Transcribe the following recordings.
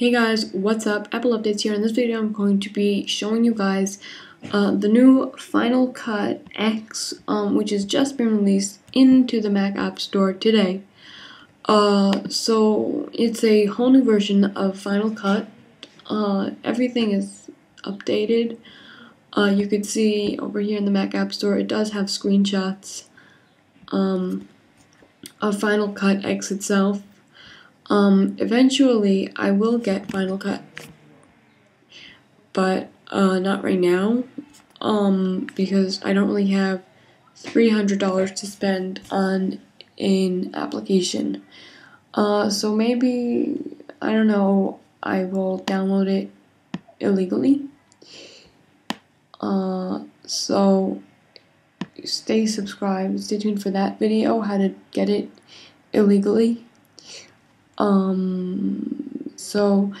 Hey guys, what's up? Apple Updates here. In this video, I'm going to be showing you guys uh, the new Final Cut X, um, which has just been released into the Mac App Store today. Uh, so it's a whole new version of Final Cut. Uh, everything is updated. Uh, you can see over here in the Mac App Store, it does have screenshots um, of Final Cut X itself. Um, eventually, I will get Final Cut, but uh, not right now, um, because I don't really have $300 to spend on an application. Uh, so maybe, I don't know, I will download it illegally. Uh, so stay subscribed, stay tuned for that video, how to get it illegally. Um, so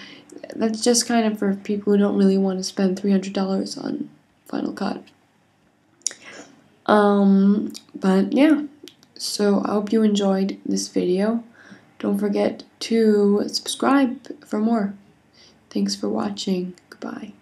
that's just kind of for people who don't really want to spend $300 on Final Cut. Um, but yeah, so I hope you enjoyed this video. Don't forget to subscribe for more. Thanks for watching. Goodbye.